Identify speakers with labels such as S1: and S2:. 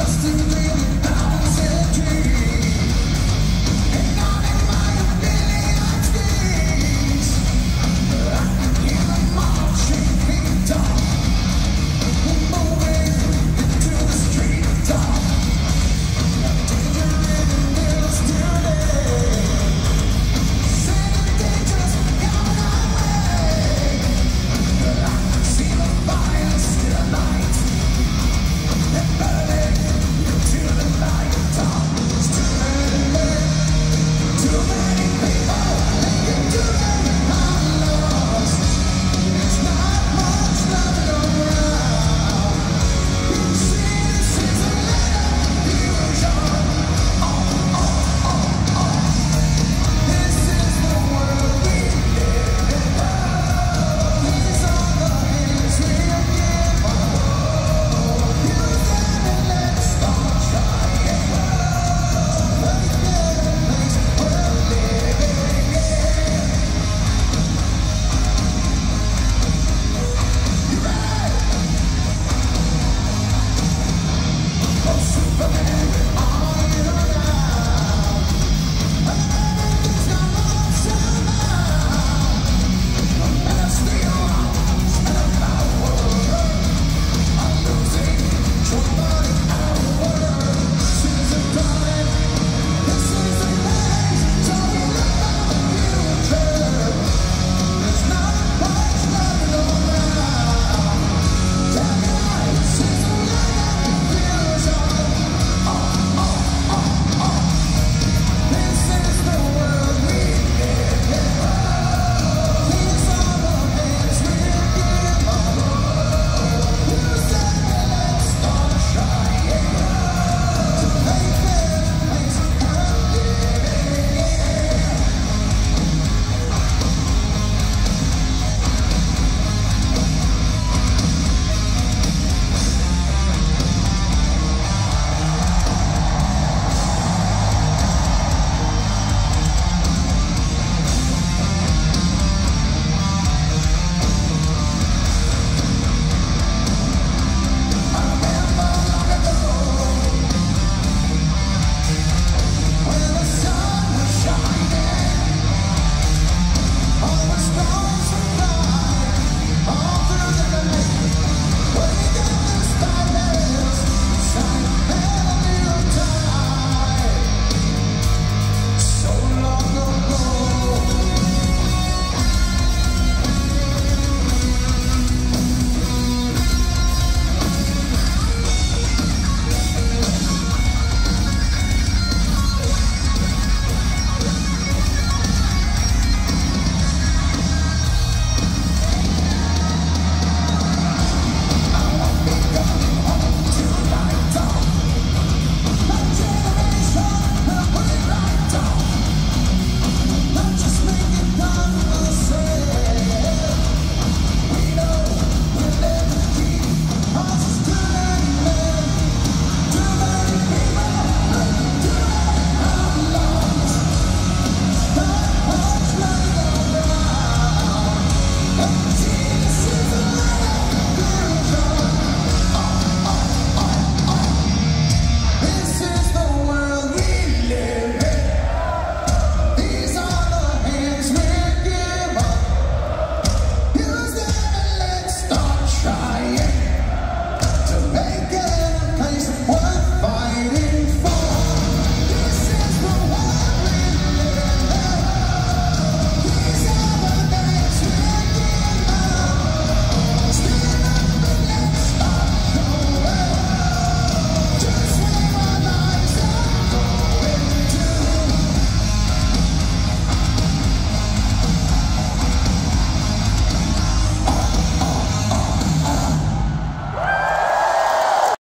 S1: must have